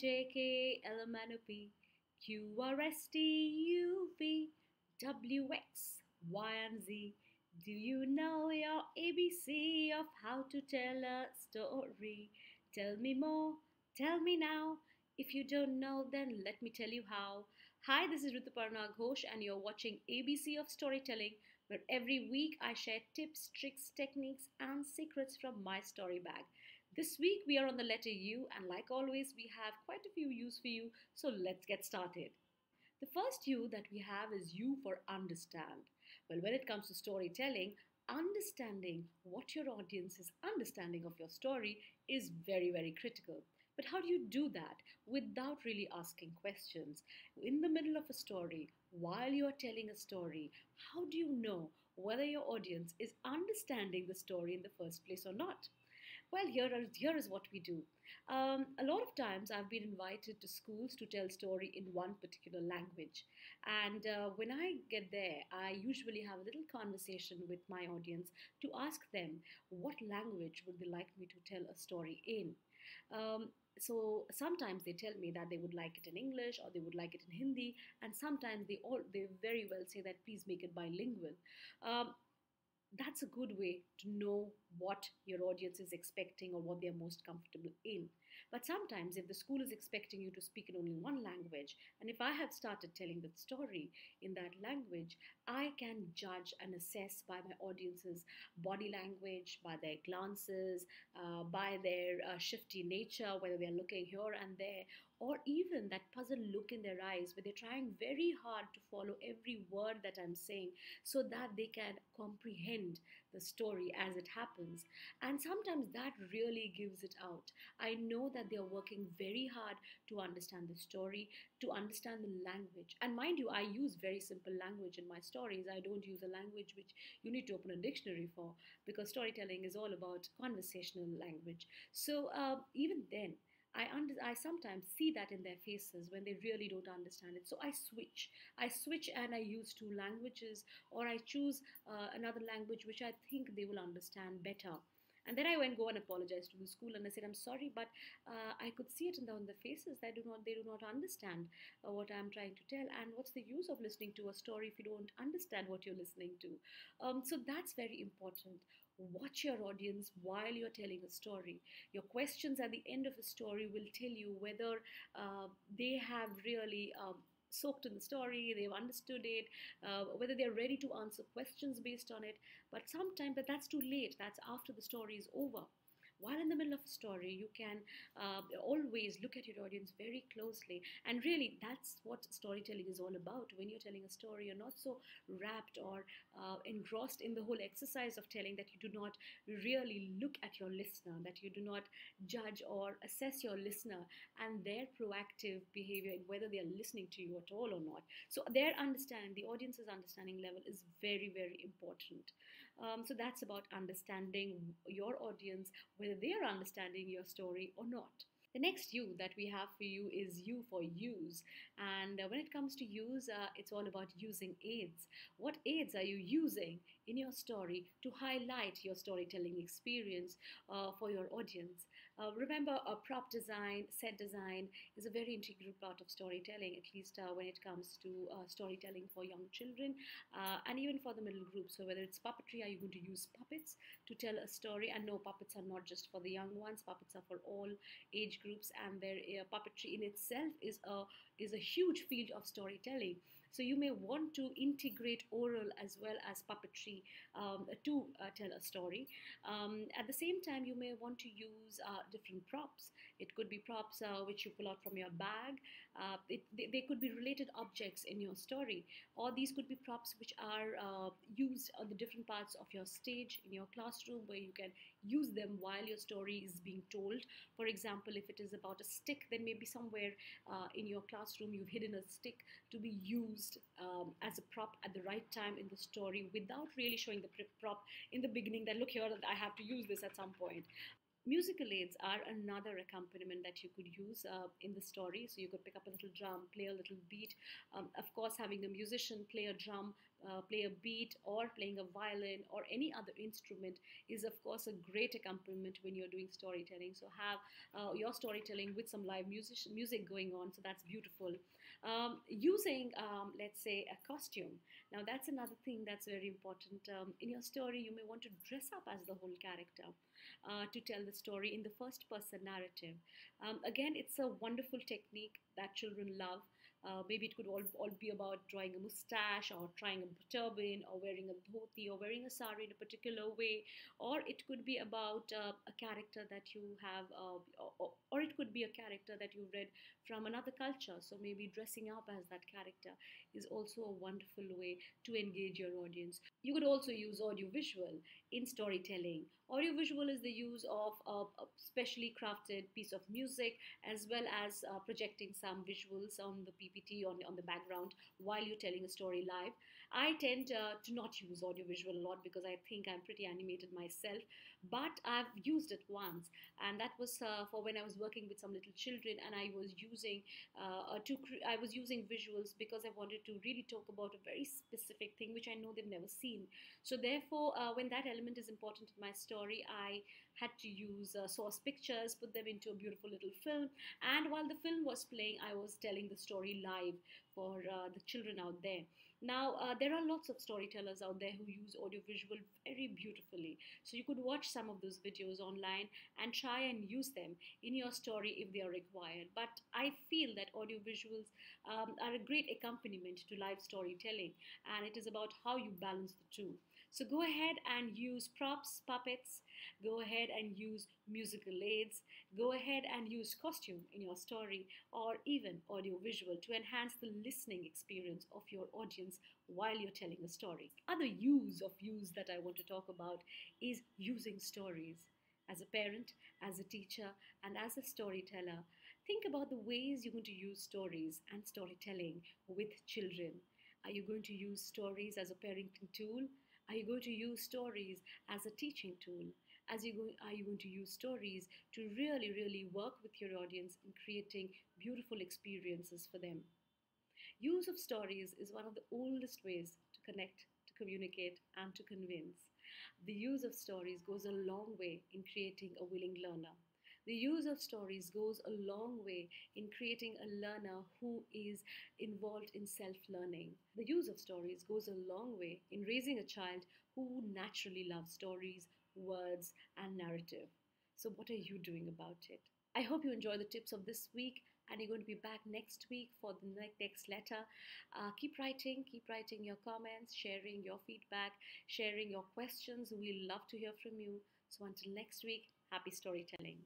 J K L M N O P Q R S T U V W X Y and Z. Do you know your ABC of how to tell a story? Tell me more, tell me now. If you don't know, then let me tell you how. Hi, this is Rituparna Ghosh, and you're watching ABC of Storytelling, where every week I share tips, tricks, techniques, and secrets from my story bag. This week we are on the letter U, and like always, we have quite a few U's for you, so let's get started. The first U that we have is U for understand. Well, when it comes to storytelling, understanding what your audience is understanding of your story is very, very critical. But how do you do that without really asking questions? In the middle of a story, while you're telling a story, how do you know whether your audience is understanding the story in the first place or not? Well, here, is what we do. Um, a lot of times I've been invited to schools to tell story in one particular language. And uh, when I get there, I usually have a little conversation with my audience to ask them what language would they like me to tell a story in. Um, so sometimes they tell me that they would like it in english or they would like it in hindi and sometimes they all they very well say that please make it bilingual um, that's a good way to know what your audience is expecting or what they're most comfortable in. But sometimes, if the school is expecting you to speak in only one language, and if I have started telling the story in that language, I can judge and assess by my audience's body language, by their glances, uh, by their uh, shifty nature, whether they're looking here and there, or even that puzzled look in their eyes where they're trying very hard to follow every word that I'm saying so that they can comprehend the story as it happens. And sometimes that really gives it out. I know that they're working very hard to understand the story, to understand the language. And mind you, I use very simple language in my stories. I don't use a language which you need to open a dictionary for because storytelling is all about conversational language. So uh, even then, I, under, I sometimes see that in their faces when they really don't understand it. So I switch. I switch and I use two languages, or I choose uh, another language which I think they will understand better. And then I went go and apologize to the school, and I said, "I'm sorry, but uh, I could see it in the, on the faces. They do not, they do not understand uh, what I'm trying to tell. And what's the use of listening to a story if you don't understand what you're listening to? Um, so that's very important watch your audience while you're telling a story. Your questions at the end of a story will tell you whether uh, they have really. Um, soaked in the story, they've understood it, uh, whether they're ready to answer questions based on it. But sometimes, but that's too late. That's after the story is over while in the middle of a story, you can uh, always look at your audience very closely. And really, that's what storytelling is all about. When you're telling a story, you're not so wrapped or uh, engrossed in the whole exercise of telling that you do not really look at your listener, that you do not judge or assess your listener and their proactive behavior and whether they are listening to you at all or not. So, their understanding, the audience's understanding level is very, very important. Um, so, that's about understanding your audience whether they are understanding your story or not. The next U that we have for you is U for use. And uh, when it comes to use, uh, it's all about using aids. What aids are you using in your story to highlight your storytelling experience uh, for your audience? Uh, remember, a prop design, set design is a very integral part of storytelling, at least uh, when it comes to uh, storytelling for young children and even for the middle group. So, whether it's puppetry, are you going to use puppets to tell a story? And no, puppets are not just for the young ones, puppets are for all age groups and their uh, puppetry in itself is a is a huge field of storytelling so you may want to integrate oral as well as puppetry um, to uh, tell a story. Um, at the same time, you may want to use uh, different props. It could be props uh, which you pull out from your bag. Uh, it, they, they, could be related objects in your story, or these could be props which are uh, used on the different parts of your stage in your classroom where you can use them while your story is being told. For example, if it is about a stick, then maybe somewhere uh, in your classroom you've hidden a stick to be used used um, as a prop at the right time in the story without really showing the prop in the beginning that look here I have to use this at some point. Musical aids are another accompaniment that you could use uh, in the story. So you could pick up a little drum, play a little beat. Um, of course, having a musician play a drum uh, play a beat or playing a violin or any other instrument is of course a great accompaniment when you're doing storytelling. So have uh, your storytelling with some live music music going on. So that's beautiful. Um, using um, let's say a costume. Now that's another thing that's very important. Um, in your story you may want to dress up as the whole character uh, to tell the story in the first person narrative. Um, again it's a wonderful technique that children love uh, maybe it could all, all be about drawing a mustache or trying a turban or wearing a dhoti or wearing a sari in a particular way. Or it could be about uh, a character that you have, uh, or, or it could be a character that you read from another culture. So maybe dressing up as that character is also a wonderful way to engage your audience. You could also use audiovisual in storytelling. Audiovisual is the use of a, specially crafted piece of music as well as uh, projecting some visuals on the On, on the background while you're telling a story live. I tend uh, to not use audiovisual a lot because I think I'm pretty animated myself, but I've used it once, and that was uh, for when I was working with some little children, and I was using uh, to I was using visuals because I wanted to really talk about a very specific thing which I know they've never seen. So therefore, uh, when that element is important in my story, I had to use uh, source pictures, put them into a beautiful little film, and while the film was playing, I was telling the story live for uh, the children out there. Now, uh, there are lots of storytellers out there who use audiovisual very beautifully. So you could watch some of those videos online and try and use them in your story if they are required. But I feel that audiovisuals um, are a great accompaniment to live storytelling, and it is about how you balance the two. So go ahead and use props, puppets, go ahead and use musical aids, go ahead and use costume in your story or even audiovisual to enhance the listening experience of your audience while you're telling a story. Other use of use that I want to talk about is using stories. As a parent, as a teacher, and as a storyteller, think about the ways you're going to use stories and storytelling with children. Are you going to use stories as a parenting tool? Are you going to use stories as a teaching tool? As you go, are you going to use stories to really, really work with your audience in creating beautiful experiences for them? Use of stories is one of the oldest ways to connect, to communicate, and to convince. The use of stories goes a long way in creating a willing learner. The use of stories goes a long way in creating a learner who is involved in self learning. The use of stories goes a long way in raising a child who naturally loves stories, words, and narrative. So, what are you doing about it? I hope you enjoy the tips of this week and you're going to be back next week for the next letter. Uh, keep writing, keep writing your comments, sharing your feedback, sharing your questions. We love to hear from you. So until next week, happy storytelling.